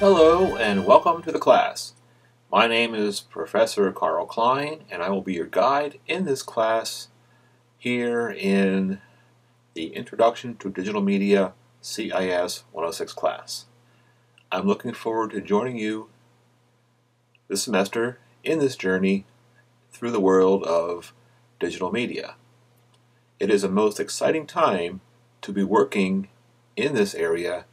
Hello and welcome to the class. My name is Professor Karl Klein and I will be your guide in this class here in the Introduction to Digital Media CIS 106 class. I'm looking forward to joining you this semester in this journey through the world of digital media. It is a most exciting time to be working in this area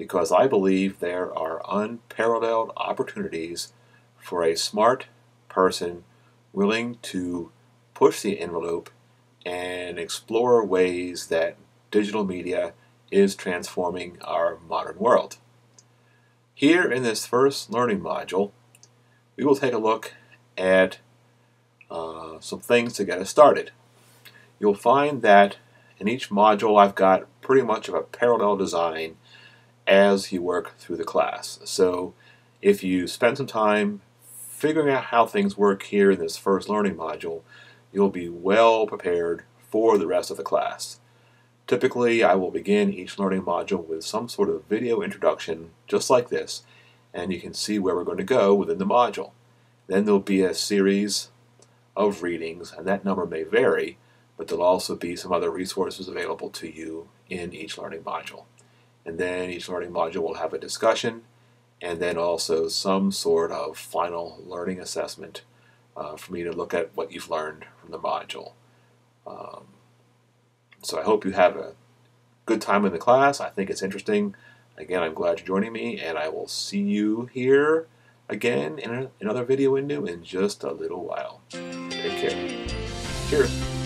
because I believe there are unparalleled opportunities for a smart person willing to push the envelope and explore ways that digital media is transforming our modern world. Here in this first learning module, we will take a look at uh, some things to get us started. You'll find that in each module I've got pretty much of a parallel design as you work through the class. So if you spend some time figuring out how things work here in this first learning module, you'll be well prepared for the rest of the class. Typically, I will begin each learning module with some sort of video introduction, just like this, and you can see where we're going to go within the module. Then there'll be a series of readings, and that number may vary, but there'll also be some other resources available to you in each learning module. And then each learning module will have a discussion, and then also some sort of final learning assessment uh, for me to look at what you've learned from the module. Um, so I hope you have a good time in the class. I think it's interesting. Again, I'm glad you're joining me, and I will see you here again in another video window in just a little while. Take care. Cheers.